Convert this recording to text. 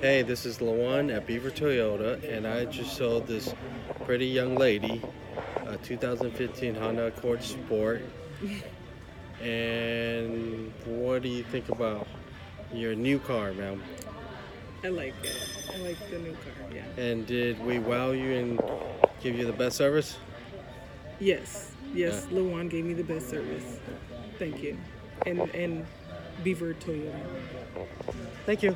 Hey, this is Luan at Beaver Toyota, and I just sold this pretty young lady a 2015 Honda Accord Sport. and what do you think about your new car, ma'am? I like it. I like the new car. Yeah. And did we wow you and give you the best service? Yes. Yes. Luan gave me the best service. Thank you. And and Beaver Toyota. Thank you.